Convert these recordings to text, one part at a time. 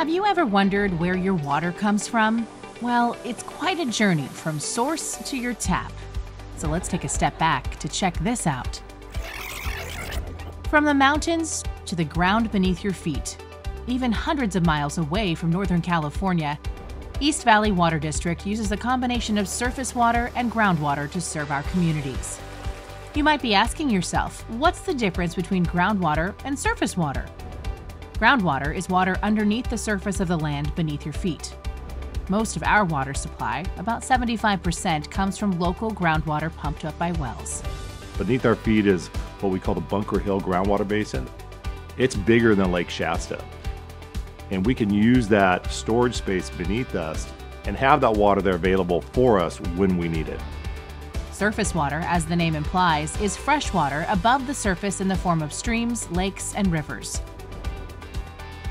Have you ever wondered where your water comes from? Well, it's quite a journey from source to your tap. So let's take a step back to check this out. From the mountains to the ground beneath your feet, even hundreds of miles away from Northern California, East Valley Water District uses a combination of surface water and groundwater to serve our communities. You might be asking yourself, what's the difference between groundwater and surface water? Groundwater is water underneath the surface of the land beneath your feet. Most of our water supply, about 75%, comes from local groundwater pumped up by wells. Beneath our feet is what we call the Bunker Hill Groundwater Basin. It's bigger than Lake Shasta. And we can use that storage space beneath us and have that water there available for us when we need it. Surface water, as the name implies, is fresh water above the surface in the form of streams, lakes, and rivers.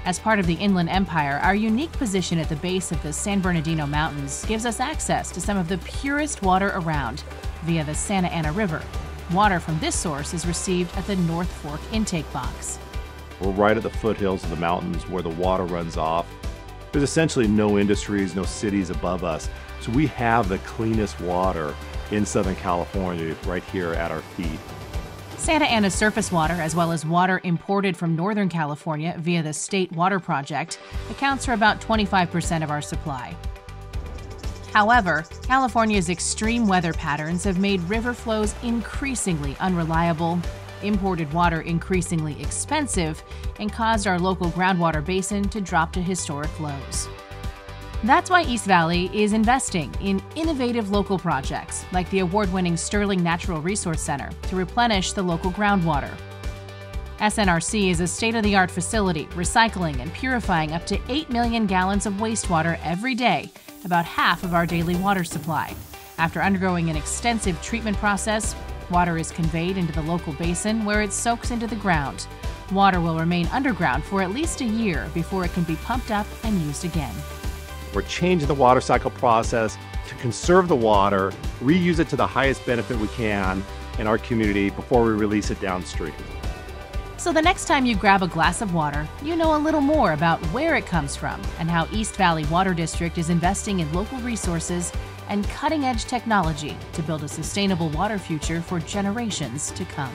As part of the Inland Empire, our unique position at the base of the San Bernardino Mountains gives us access to some of the purest water around via the Santa Ana River. Water from this source is received at the North Fork intake box. We're right at the foothills of the mountains where the water runs off. There's essentially no industries, no cities above us, so we have the cleanest water in Southern California right here at our feet. Santa Ana surface water, as well as water imported from Northern California via the State Water Project, accounts for about 25% of our supply. However, California's extreme weather patterns have made river flows increasingly unreliable, imported water increasingly expensive, and caused our local groundwater basin to drop to historic lows. That's why East Valley is investing in innovative local projects like the award winning Sterling Natural Resource Center to replenish the local groundwater. SNRC is a state of the art facility recycling and purifying up to 8 million gallons of wastewater every day, about half of our daily water supply. After undergoing an extensive treatment process, water is conveyed into the local basin where it soaks into the ground. Water will remain underground for at least a year before it can be pumped up and used again. We're changing the water cycle process to conserve the water, reuse it to the highest benefit we can in our community before we release it downstream. So the next time you grab a glass of water, you know a little more about where it comes from and how East Valley Water District is investing in local resources and cutting edge technology to build a sustainable water future for generations to come.